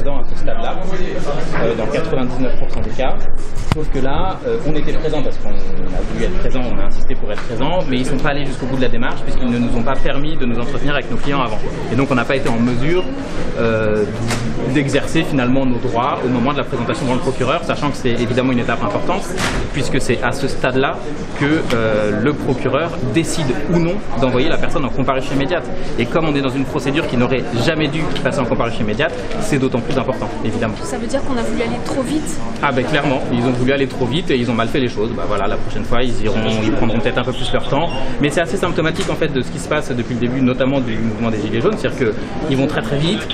présents à ce stade-là, euh, dans 99% des cas. Sauf que là, euh, on était présents parce qu'on a voulu être présent, on a insisté pour être présent, mais ils ne sont pas allés jusqu'au bout de la démarche puisqu'ils ne nous ont pas permis de nous entretenir avec nos clients avant. Et donc on n'a pas été en mesure euh, d'exercer finalement nos droits au moment de la présentation devant le procureur, sachant que c'est évidemment une étape importante puisque c'est à ce stade-là que le procureur décide ou non d'envoyer la personne en comparution immédiate. Et comme on est dans une procédure qui n'aurait jamais dû passer en comparution immédiate, c'est d'autant plus important, évidemment. Ça veut dire qu'on a voulu aller trop vite Ah ben clairement, ils ont voulu aller trop vite et ils ont mal fait les choses. Bah voilà, la prochaine fois, ils iront, ils prendront peut-être un peu plus leur temps. Mais c'est assez symptomatique en fait de ce qui se passe depuis le début, notamment du mouvement des Gilets jaunes, c'est-à-dire qu'ils vont très très vite,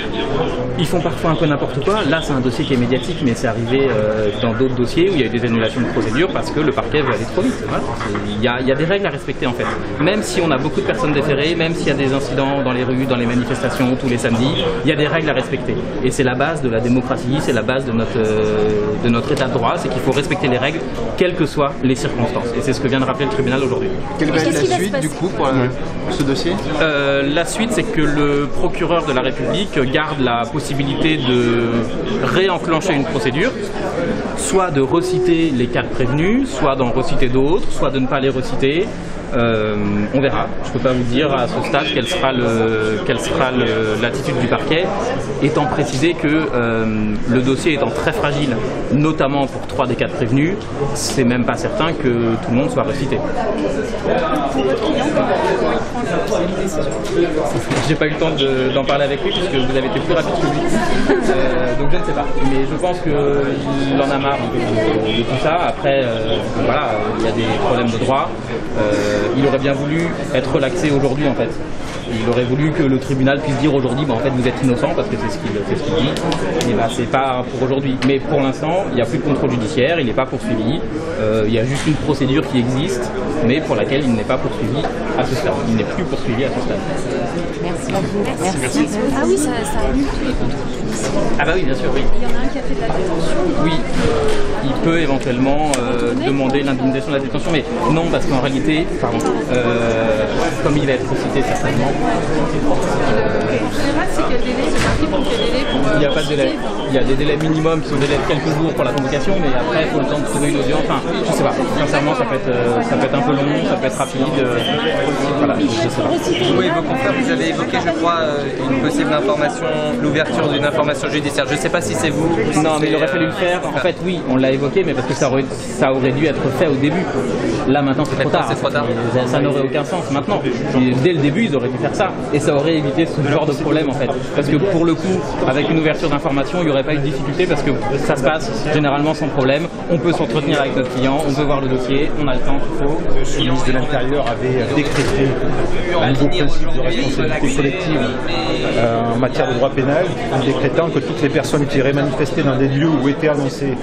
ils font parfois un peu n'importe quoi. Là, c'est un dossier qui est médiatique, mais c'est arrivé euh, dans d'autres dossiers où il y a eu des annulations de procédure parce que le parquet veut aller trop vite. Voilà. Il y, a, il y a des règles à respecter en fait. Même si on a beaucoup de personnes déférées, même s'il y a des incidents dans les rues, dans les manifestations tous les samedis, il y a des règles à respecter. Et c'est la base de la démocratie, c'est la base de notre, euh, de notre état de droit, c'est qu'il faut respecter les règles, quelles que soient les circonstances. Et c'est ce que vient de rappeler le tribunal aujourd'hui. Quelle va être la suite du coup pour, euh, pour ce dossier Euh, la suite, c'est que le procureur de la République garde la possibilité de réenclencher une procédure, soit de reciter les quatre prévenus, soit d'en reciter d'autres, soit de ne pas les reciter. Euh, on verra. Je ne peux pas vous dire à ce stade quelle sera l'attitude du parquet, étant précisé que euh, le dossier étant très fragile, notamment pour trois des quatre prévenus, c'est même pas certain que tout le monde soit recité. Pas eu le temps de- d'en parler avec lui puisque vous avez été plus rapide que lui. Euh, donc je ne sais pas. Mais je pense en a marre de, de tout ça. Après, euh, voilà, il y a des problèmes de droit. Euh, il aurait bien voulu être relaxé aujourd'hui en fait. Il aurait voulu que le tribunal puisse dire aujourd'hui, bah, en fait, vous êtes innocent parce que c'est ce qu'il c'est ce qu'il dit. Et bah, c'est pas pour aujourd'hui. Mais pour l'instant, il n'y a plus de contrôle judiciaire, il n'est pas poursuivi. Euh, il y a juste une procédure qui existe, mais pour laquelle il n'est pas poursuivi à ce stade. Il n'est plus poursuivi à ce stade. Ah oui, ça, ça annule tous les contrôles judiciaires. Ah bah oui, bien sûr, oui. Il y en a un qui a fait de la détention. Oui, il peut éventuellement euh, demander l'indemnisation de la détention, mais non, parce qu'en réalité, pardon, euh, comme il va être cité certainement, En général, c'est quel délai ce parti pour quel délai pour il n'y a pas de délai. Il y a des délais minimums qui sont des délais de quelques jours pour la convocation, mais après, il faut le temps de trouver une audience. Enfin, je sais pas. Sincèrement, ça peut être, euh, ça peut être un peu long, ça peut être rapide. euh, voilà, je sais pas. Vos confrères, vous avez évoqué, je crois, euh, une possible information, l'ouverture d'une information judiciaire. Je ne sais pas si c'est vous. Non, mais c'est, il aurait fallu le faire. En fait, oui, on l'a évoqué, mais parce que ça aurait, ça aurait dû être fait au début. Là, maintenant, c'est trop tard. c'est trop tard. Ça, n'aurait aucun sens maintenant. Dès le début, ils auraient dû faire ça. Et ça aurait évité ce genre de problème, en fait. Parce que pour le coup, avec une ouverture d'information, il n'y aurait pas eu de difficulté parce que ça se passe généralement sans problème. On peut s'entretenir avec notre client, on peut voir le dossier, on a le temps qu'il faut. Le ministre de l'Intérieur avait décrété un nouveau principe de responsabilité collective euh, en matière de droit pénal, en décrétant que toutes les personnes qui iraient manifester dans des lieux où étaient annoncées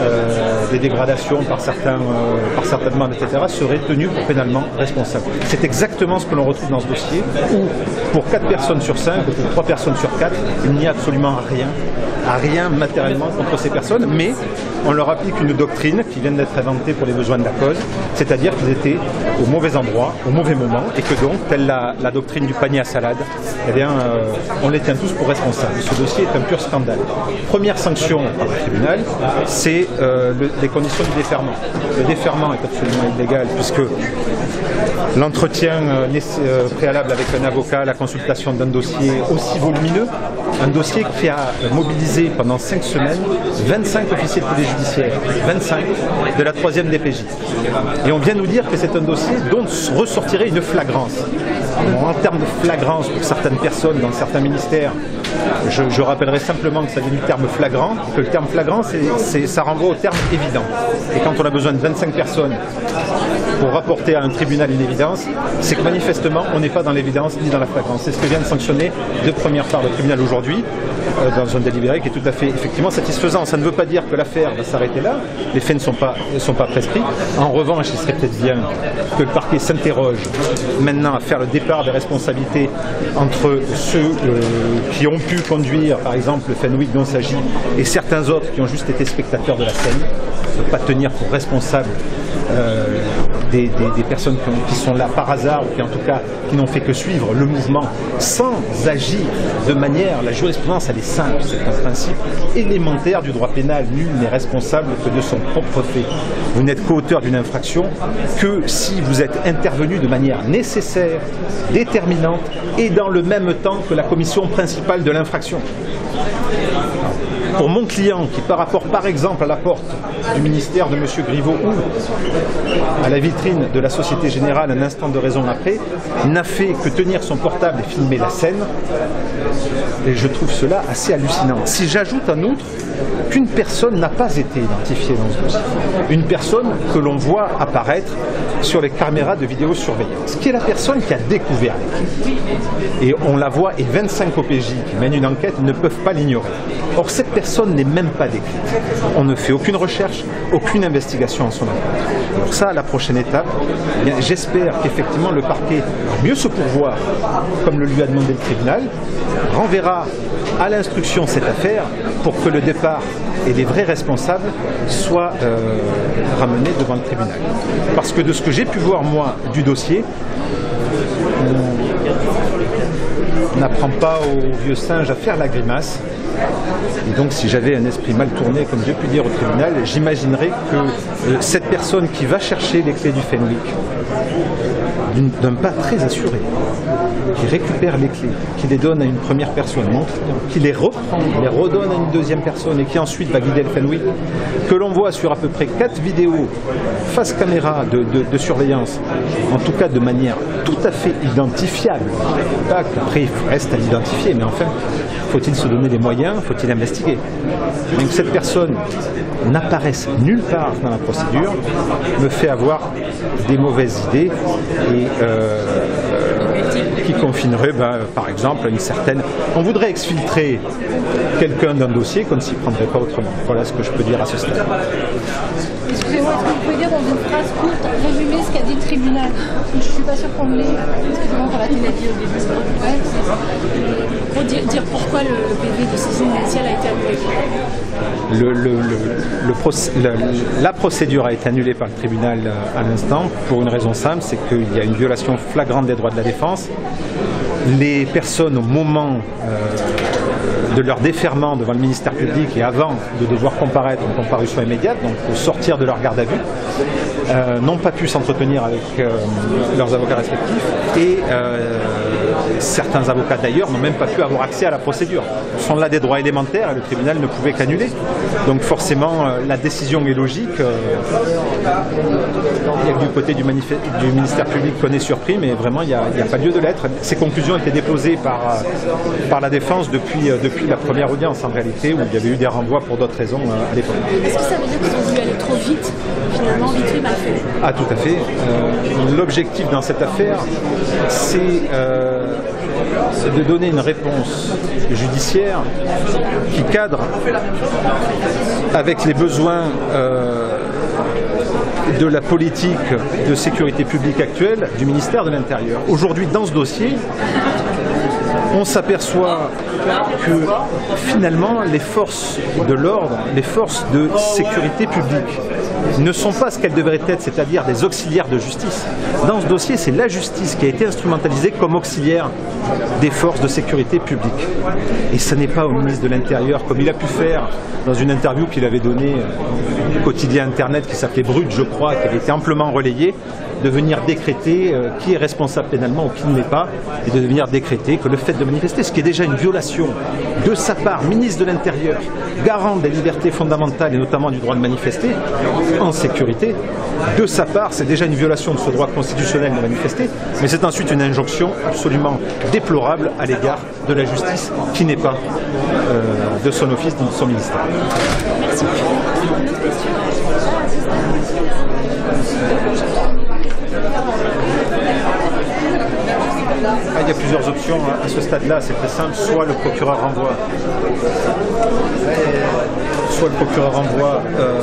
euh, des dégradations par certains, euh, par certaines bandes, etc., seraient tenues pour pénalement responsables. C'est exactement ce que l'on retrouve dans ce dossier, où pour 4 personnes sur 5 ou pour 3 personnes sur 4, il n'y a absolument rien, rien matériellement contre ces personnes, mais on leur applique une doctrine qui vient d'être inventée pour les besoins de la cause, c'est-à-dire qu'ils étaient au mauvais endroit, au mauvais moment, et que donc, telle la, doctrine du panier à salade, eh bien, euh, on les tient tous pour responsables. Ce dossier est un pur scandale. Première sanction par le tribunal, c'est euh, le- les conditions du déferment. Le déferment est absolument illégal puisque l'entretien euh, préalable avec un avocat, la consultation d'un dossier aussi volumineux, un dossier qui a mobilisé pendant cinq semaines 25 officiers de police judiciaire, 25 de la troisième DPJ. Et on vient nous dire que c'est un dossier dont ressortirait une flagrance. En termes de flagrance pour certaines personnes dans certains ministères, je, rappellerai simplement que ça vient du terme flagrant, que le terme flagrant, c'est- ça renvoie au terme évident. Et quand on a besoin de 25 personnes pour rapporter à un tribunal une évidence, c'est que manifestement, on n'est pas dans l'évidence ni dans la flagrance. C'est ce que vient de sanctionner de première part le tribunal aujourd'hui, euh, dans un délibéré qui est tout à fait effectivement satisfaisant. Ça ne veut pas dire que l'affaire va s'arrêter là, les faits ne sont pas, sont pas prescrits. En revanche, il serait peut-être bien que le parquet s'interroge maintenant à faire le départ des responsabilités entre ceux euh, qui ont pu conduire, par exemple, le Fenwick dont il s'agit, et certains autres qui ont juste été spectateurs de la scène, ne pas tenir pour responsables euh, des, personnes qui, ont- qui sont là par hasard ou qui en tout cas qui n'ont fait que suivre le mouvement sans agir de manière, la jurisprudence elle est simple, c'est un principe élémentaire du droit pénal, nul n'est responsable que de son propre fait. Vous n'êtes qu'auteur d'une infraction que si vous êtes intervenu de manière nécessaire, déterminante et dans le même temps que la commission principale de l'infraction. Pour mon client qui, par rapport par exemple à la porte du ministère de M. Griveaux ou à la de la Société Générale un instant de raison après, n'a fait que tenir son portable et filmer la scène, et je trouve cela assez hallucinant. Si j'ajoute en outre qu'une personne n'a pas été identifiée dans ce dossier, une personne que l'on voit apparaître sur les caméras de vidéosurveillance, qui est la personne qui a découvert clés. Et on la voit, et 25 OPJ qui mènent une enquête ne peuvent pas l'ignorer. Or, cette personne n'est même pas décrite. On ne fait aucune recherche, aucune investigation en son encontre. Donc ça, la prochaine étape, eh j'espère qu'effectivement le parquet mieux se pourvoir, comme le lui a demandé le tribunal, renverra à l'instruction cette affaire pour que le départ et les vrais responsables soient euh, ramenés devant le tribunal. Parce que de ce que j'ai pu voir moi du dossier, on n'apprend pas au vieux singe à faire la grimace. Et donc, si j'avais un esprit mal tourné, comme j'ai pu dire au tribunal, j'imaginerais que euh, cette personne qui va chercher les clés du Fenwick, d'un pas très assuré, qui récupère les clés, qui les donne à une première personne, qui les reprend, les redonne à une deuxième personne et qui ensuite va guider le Fenwick, que l'on voit sur à peu près quatre vidéos face caméra de surveillance, en tout cas de manière tout à fait identifiable. Pas qu'après il reste à l'identifier, mais enfin, faut-il se donner les moyens, faut-il investiguer Mais que cette personne n'apparaisse nulle part dans la procédure me fait avoir des mauvaises idées et euh, qui confinerait, ben, par exemple, une certaine. On voudrait exfiltrer quelqu'un d'un dossier qu'on ne s'y prendrait pas autrement. Voilà ce que je peux dire à ce stade. Excusez-moi, est-ce que vous pouvez dire dans une phrase courte, résumer ce qu'a dit le tribunal Je ne suis pas sûre qu'on l'ait. Excusez-moi pour la télé au début. Pour dire, dire pourquoi le, le PV de saisine initiale a été annulé. Le- le- le- le proc- la, la procédure a été annulée par le tribunal euh, à l'instant pour une raison simple, c'est qu'il y a une violation flagrante des droits de la défense. Les personnes au moment euh, de leur déferment devant le ministère public et avant de devoir comparaître en comparution immédiate, donc au sortir de leur garde à vue, euh, n'ont pas pu s'entretenir avec euh, leurs avocats respectifs et certains avocats d'ailleurs n'ont même pas pu avoir accès à la procédure. Sont là des droits élémentaires le tribunal ne pouvait qu'annuler. Donc forcément euh, la décision est logique. euh, du côté du, ministère public qu'on est surpris, mais vraiment il n'y a, pas lieu de l'être. Ces conclusions étaient déposées par, euh, la défense depuis, la première audience en réalité, où il y avait eu des renvois pour d'autres raisons à l'époque. Est-ce que ça veut dire qu'ils ont voulu aller trop vite Finalement, vite fait, mal fait. Ah tout à fait. Euh, L'objectif dans cette affaire, c'est euh, c'est de donner une réponse judiciaire qui cadre avec les besoins euh, de la politique de sécurité publique actuelle du ministère de l'Intérieur. Aujourd'hui, dans ce dossier, on s'aperçoit que finalement les forces de l'ordre, les forces de sécurité publique ne sont pas ce qu'elles devraient être, c'est-à-dire des auxiliaires de justice. Dans ce dossier, c'est la justice qui a été instrumentalisée comme auxiliaire des forces de sécurité publique. Et ce n'est pas au ministre de l'Intérieur, comme il a pu faire dans une interview qu'il avait donnée euh, au quotidien Internet qui s'appelait Brut, je crois, qui avait été amplement relayée, de venir décréter euh, qui est responsable pénalement ou qui ne l'est pas, et de venir décréter que le fait de manifester, ce qui est déjà une violation de sa part, ministre de l'Intérieur, garant des libertés fondamentales et notamment du droit de manifester en sécurité, de sa part, c'est déjà une violation de ce droit constitutionnel de manifester, mais c'est ensuite une injonction absolument déplorable à l'égard de la justice qui n'est pas euh, de son office de son ministère. Ah, il y a plusieurs options à ce stade-là, c'est très simple. Soit le procureur renvoie, soit le procureur renvoie euh,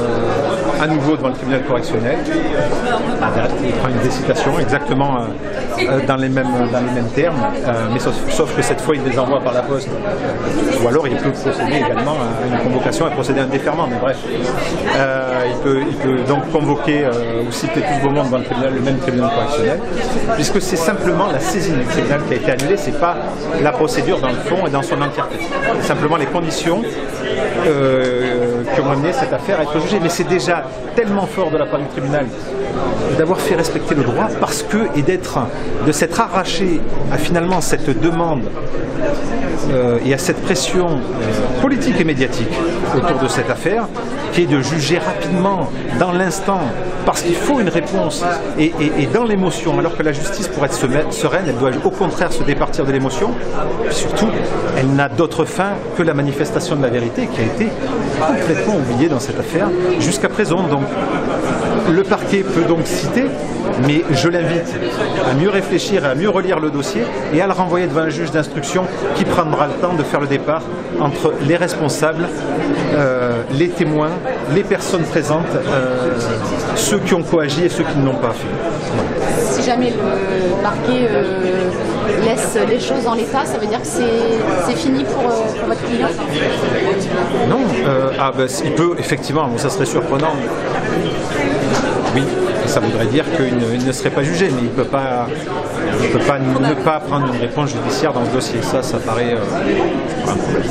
à nouveau devant le tribunal correctionnel, il prend une décitation exactement euh, dans, les mêmes, dans les mêmes termes, euh, mais sauf, que cette fois il les envoie par la poste. Ou alors il peut procéder également à une convocation et procéder à un déferment, mais bref. Euh, il, peut, donc convoquer ou citer tout le monde devant le, tribunal, le même tribunal correctionnel, puisque c'est simplement la saisine du tribunal qui a été annulée, c'est pas la procédure dans le fond et dans son entièreté. Simplement les conditions qui ont amené cette affaire à être jugée. Mais c'est déjà tellement fort de la part du tribunal d'avoir fait respecter le droit parce que et d'être de s'être arraché à finalement cette demande euh, et à cette pression euh, politique et médiatique autour de cette affaire, qui est de juger rapidement, dans l'instant, parce qu'il faut une réponse, et, dans l'émotion, alors que la justice, pour être sereine, elle doit au contraire se départir de l'émotion, surtout, elle n'a d'autre fin que la manifestation de la vérité, qui a été complètement oubliée dans cette affaire jusqu'à présent. Donc, le parquet peut donc citer, mais je l'invite à mieux réfléchir, à mieux relire le dossier et à le renvoyer devant un juge d'instruction qui prendra le temps de faire le départ entre les responsables, euh, les témoins, les personnes présentes, euh, ceux qui ont coagi et ceux qui ne l'ont pas fait. Si jamais le parquet euh, laisse les choses en l'état, ça veut dire que c'est fini pour, pour votre client? Non, ah ben, il peut effectivement, bon, ça serait surprenant. Oui, ça voudrait dire qu'il ne, serait pas jugé, mais il ne peut pas, il peut pas ne pas prendre une réponse judiciaire dans ce dossier. Ça, ça paraît euh, un problème.